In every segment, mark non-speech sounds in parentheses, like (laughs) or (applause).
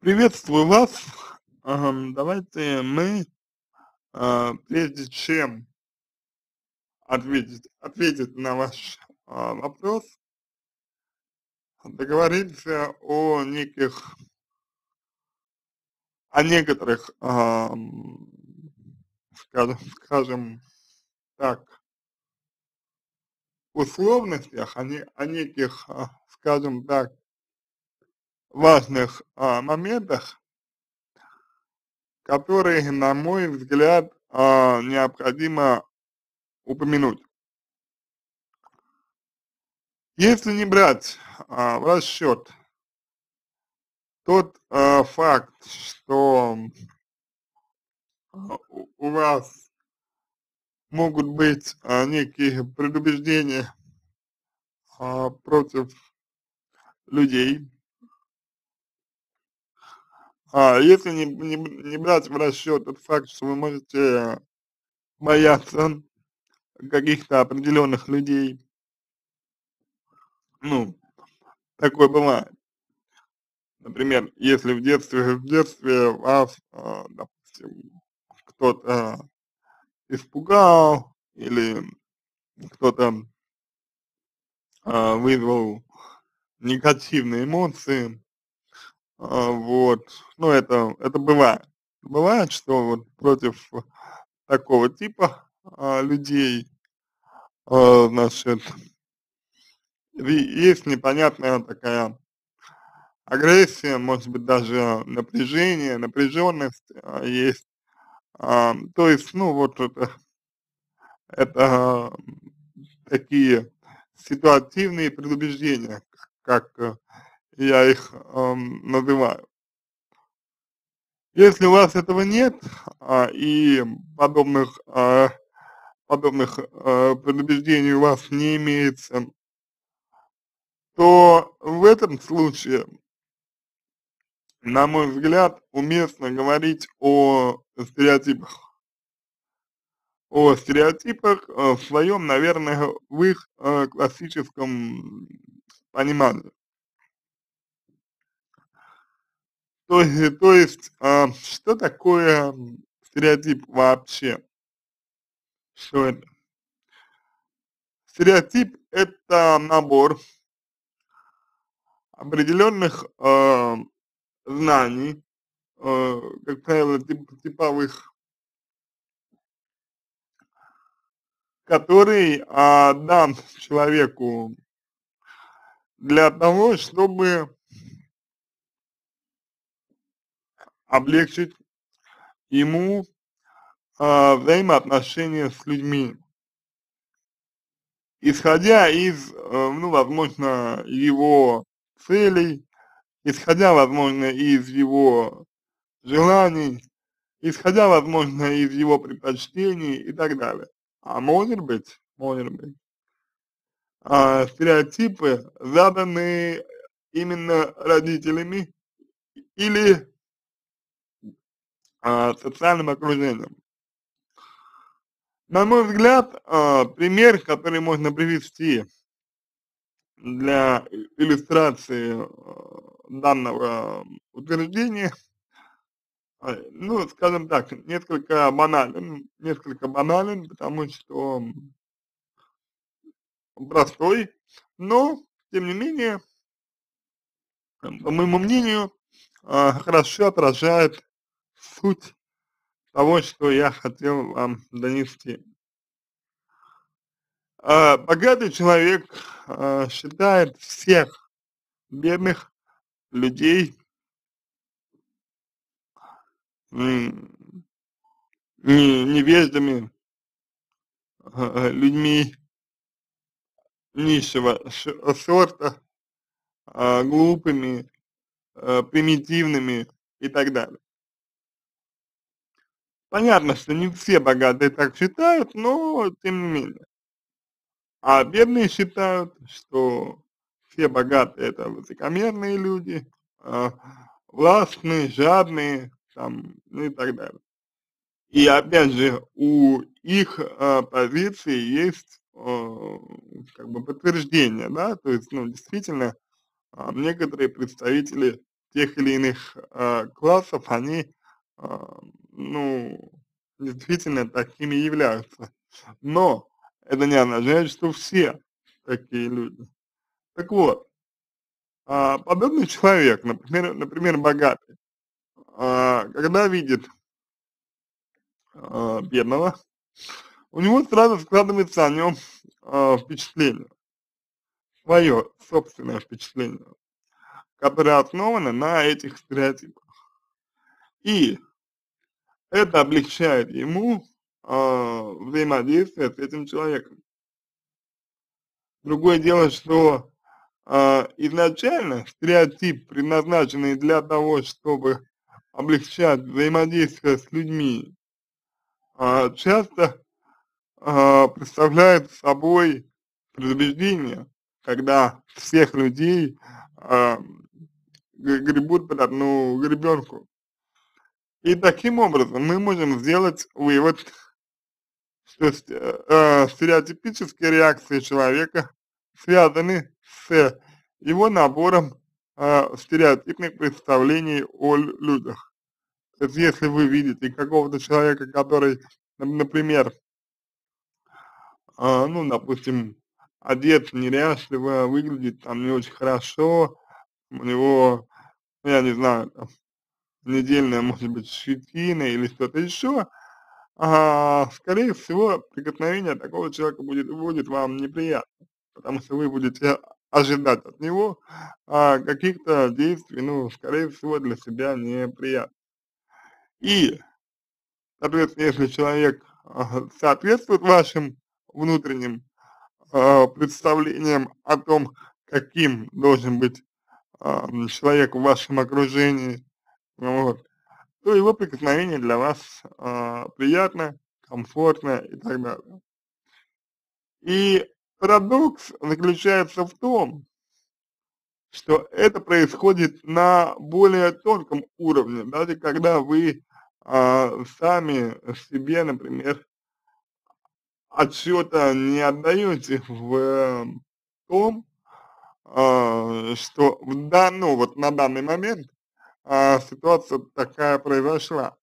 Приветствую вас. Давайте мы, а, прежде чем ответить ответить на ваш, а, вопрос договоримся о неких о некоторых, ам, скажем скажем так условностях, о о неких, а, скажем так важных, а, моментах которые, на мой взгляд, а, необходимо упомянуть. Если не брать, а, в расчёт тот, а, факт, что у вас могут быть, а, некие предубеждения, а, против людей а, если не не не брать в расчёт тот факт, что вы можете бояться каких-то определённых людей ну, такое бывает. Например, если в детстве в детстве вас, а, допустим, кто-то испугал или кто-то а, вызвал негативные эмоции, вот, ну, это это бывает. Бывает, что вот против такого типа, а, людей, а, значит, есть непонятная такая агрессия, может быть, даже напряжение, напряжённость, а, есть. Ам, то есть, ну, вот это это такие ситуативные предубеждения, как я их, ам, называю. Если у вас этого нет, а, и подобных, а, подобных, а, предубеждений у вас не имеется то в этом случае, на мой взгляд, уместно говорить о стереотипах. О стереотипах, а, в своём, наверное, в их, а, классическом понимании. То то есть, а, что такое стереотип вообще? Что это? Стереотип- это набор определённых, а, знаний, а, как правило, тип типовых который, а, дан человеку для того, чтобы облегчить ему, а, взаимоотношения с людьми. Исходя из, э, ну, возможно, его целей, исходя, возможно, из его желаний, исходя, возможно, из его предпочтений и так далее. А может быть может быть, а, стереотипы заданы именно родителями или а, социальным окружением. На мой взгляд, а, пример, который можно привести для иллюстрации, а, данного утверждения, ну, скажем так, несколько банален несколько банален, потому что простой, но тем не менее, по моему мнению, хорошо отражает суть того, что я хотел вам донести. А, богатый человек, а, считает всех бедных людей невеждами, а, людьми низшего сорта, глупыми, примитивными и так далее. Понятно, что не все богатые так считают, но тем не менее. А бедные считают, что все богатые- это высокомерные люди, а, властные, жадные, там, ну и так далее. И опять же, у их, а, позиции есть, а, как бы подтверждение, да, то есть, ну, действительно, а, некоторые представители тех или иных э, классов, они, э, ну, действительно такими являются. Но это не означает, что все такие люди. Так вот, а, подобный человек, например, например богатый, а, когда видит а, бедного, у него сразу складывается о нем впечатление, свое собственное впечатление, которое основано на этих стереотипах. И это облегчает ему э, взаимодействие с этим человеком. Другое дело, что э, изначально стереотип, предназначенный для того, чтобы облегчать взаимодействие с людьми, э, часто э, представляет собой предубеждение, когда всех людей э, гребут под одну гребенку. И таким образом мы можем сделать вывод, что э, стереотипические реакции человека связаны с его набором э, стереотипных представлений о людях. То есть если вы видите какого-то человека, который, например, э, ну, допустим, одет неряшливо, выглядит там не очень хорошо, у него, ну, я не знаю, там, недельная, может быть, щетина или что-то еще, а, скорее всего, прикосновение такого человека будет, будет вам неприятно, потому что вы будете ожидать от него а, каких-то действий, ну, скорее всего, для себя неприятных. И, соответственно, если человек а, соответствует вашим внутренним а, представлениям о том, каким должен быть а, человек в вашем окружении, вот, то его прикосновение для вас э, приятно, комфортно и так далее. И парадокс заключается в том, что это происходит на более тонком уровне, даже когда вы э, сами себе, например, отчета не отдаете в том, э, что в данный, ну, вот на данный момент а, ситуация такая произошла.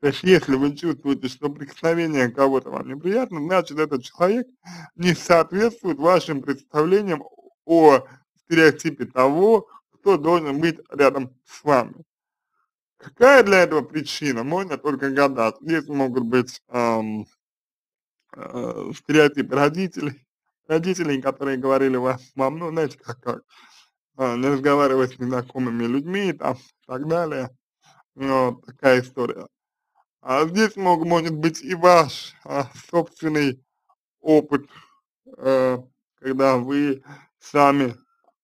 То есть, если вы чувствуете, что прикосновение кого-то вам неприятно, значит, этот человек не соответствует вашим представлениям о стереотипе того, кто должен быть рядом с вами. Какая для этого причина? Можно только гадать. Здесь могут быть эм, э, стереотипы родителей, родителей, которые говорили вам, ну, знаете, как, как не разговаривать с незнакомыми людьми и так далее. Ну, вот такая история. А здесь мог, может быть и ваш а, собственный опыт, э, когда вы сами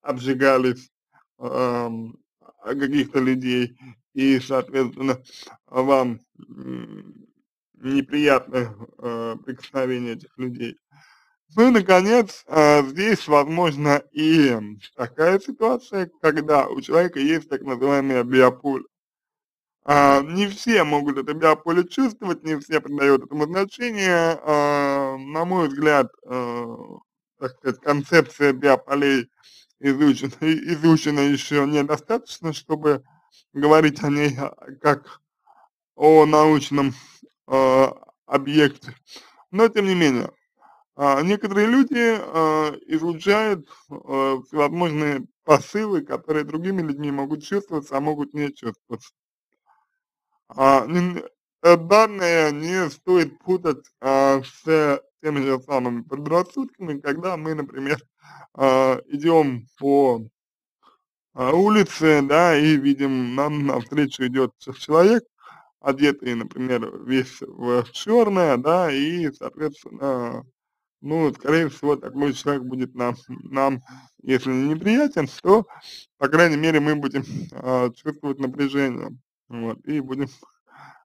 обжигались э, каких-то людей и, соответственно, вам неприятно э, прикосновение этих людей. Ну и, наконец, э, здесь возможно и такая ситуация, когда у человека есть так называемые биополе. А, не все могут это биополе чувствовать, не все придают этому значение. А, на мой взгляд, а, так сказать, концепция биополей изучена, изучена еще недостаточно, чтобы говорить о ней как о научном объекте. Но, тем не менее, а, некоторые люди а, излучают а, всевозможные посылы, которые другими людьми могут чувствоваться, а могут не чувствоваться. Э, данные не стоит путать с теми же самыми предрассудками, когда мы, например, (laughs) идем по улице, да, и видим, нам навстречу идет человек, одетый, например, весь в черное, да, и, соответственно, ну, скорее всего, такой человек будет нам, нам если не неприятен, то, по крайней мере, мы будем а, чувствовать напряжение, вот, и будем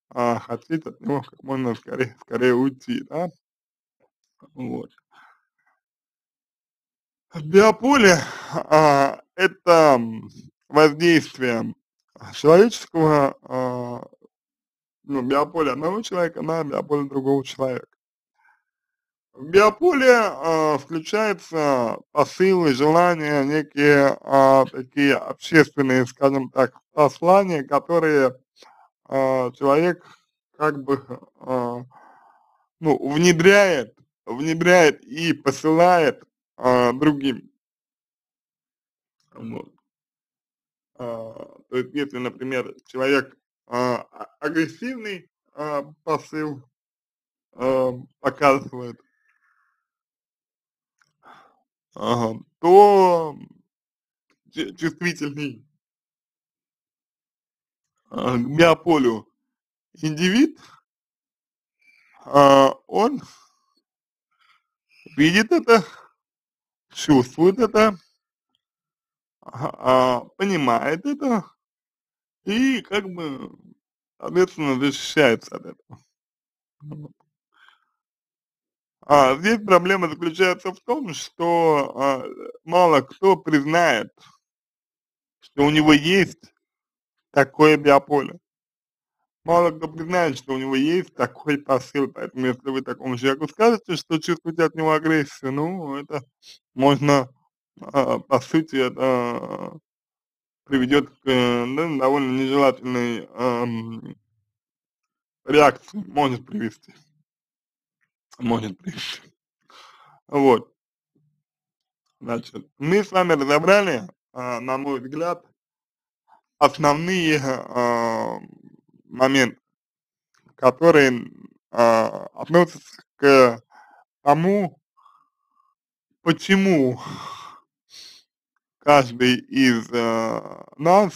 а, хотеть от него как можно скорее, скорее уйти, да, вот. Биополе а, – это воздействие человеческого, а, ну, биополе одного человека на биополе другого человека. В биополе э, включаются посылы, желания, некие э, такие общественные, скажем так, послания, которые э, человек как бы э, ну, внедряет, внедряет и посылает э, другим. Вот. А, то есть, если, например, человек а, агрессивный а, посыл а, показывает, ага, то чувствительный а, к индивид, а, он видит это, чувствует это, а, понимает это и как бы, соответственно, защищается от этого. А здесь проблема заключается в том, что а, мало кто признает, что у него есть такое биополе. Мало кто признает, что у него есть такой посыл, поэтому если вы такому человеку скажете, что чувствуете от него агрессию, ну, это можно а, по сути, это приведет к ну, довольно нежелательной эм, реакции, может привести, может привести. Вот. Значит, мы с вами разобрали, э, на мой взгляд, основные э, моменты, которые э, относятся к тому, почему каждый из нас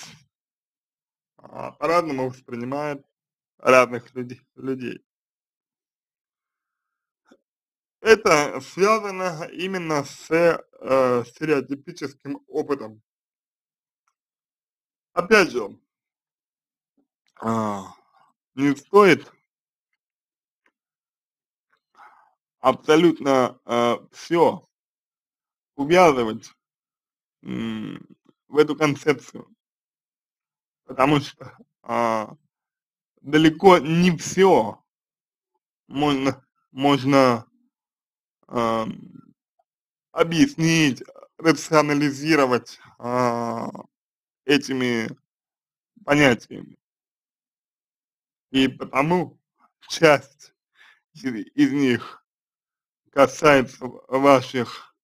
э, по-разному воспринимает разных людей. Это связано именно с э, стереотипическим опытом. Опять же, э, не стоит абсолютно э, все увязывать в эту концепцию, потому что а, далеко не все можно, можно а, объяснить, рационализировать а, этими понятиями. И потому часть из, них касается ваших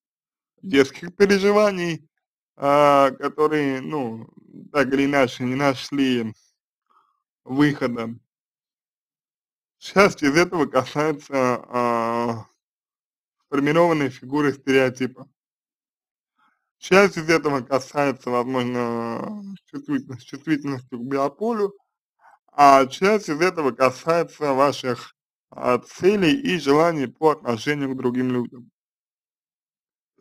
детских переживаний, а, которые, ну, так или иначе не нашли выхода. Часть из этого касается сформированной фигуры стереотипа. Часть из этого касается, возможно, чувствительности, чувствительности к биополю, а часть из этого касается ваших а, целей и желаний по отношению к другим людям.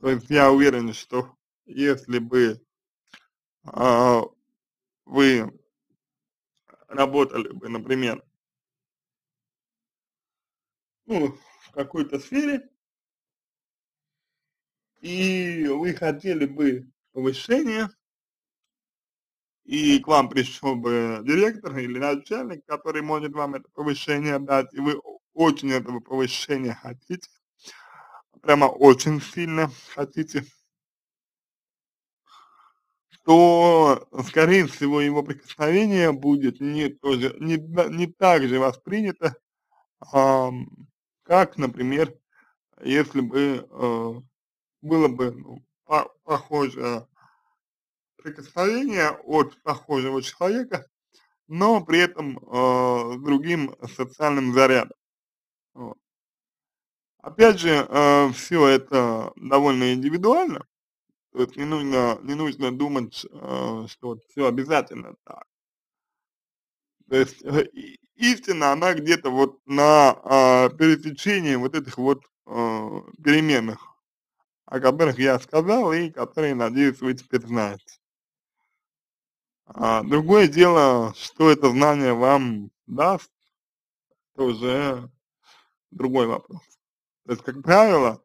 То есть я уверен, что если бы а, вы работали бы, например, ну, в какой-то сфере, и вы хотели бы повышения, и к вам пришел бы директор или начальник, который может вам это повышение дать, и вы очень этого повышения хотите, прямо очень сильно хотите, то, скорее всего, его прикосновение будет не, тоже, не, не так же воспринято, а, как, например, если бы э, было бы ну, по похожее прикосновение от похожего человека, но при этом э, другим социальным зарядом. Вот. Опять же, э, все это довольно индивидуально, то есть не нужно, не нужно думать, э, что все обязательно так. То есть э, истина, она где-то вот на э, пересечении вот этих вот э, переменных, о которых я сказал и которые, надеюсь, вы теперь знаете. А другое дело, что это знание вам даст, это уже другой вопрос. То есть, как правило,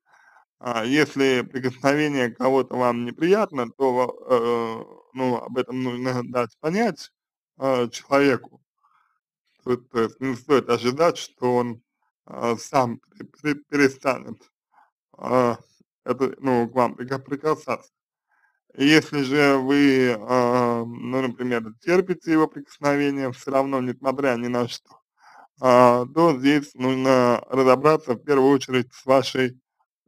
а, если прикосновение кого-то вам неприятно, то, э, ну, об этом нужно дать понять э, человеку. То, есть не стоит ожидать, что он э, сам перестанет а, это, ну, к вам прика прикасаться. Если же вы, а, ну, например, терпите его прикосновение всё равно, несмотря ни на что, а, то здесь нужно разобраться в первую очередь с вашей,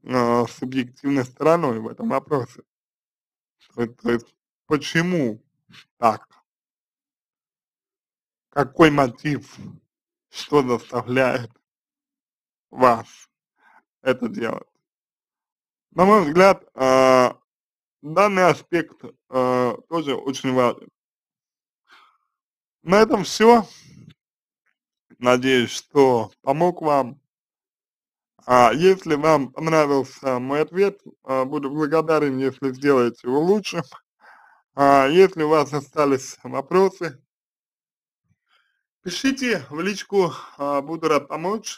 а, субъективной стороной в этом вопросе. То то есть почему так? Какой мотив, что заставляет вас это делать? На мой взгляд, а, данный аспект, а, тоже очень важен. На этом всё. Надеюсь, что помог вам. А если вам понравился мой ответ, а, буду благодарен, если сделаете его лучше. А если у вас остались вопросы пишите в личку, буду рад помочь.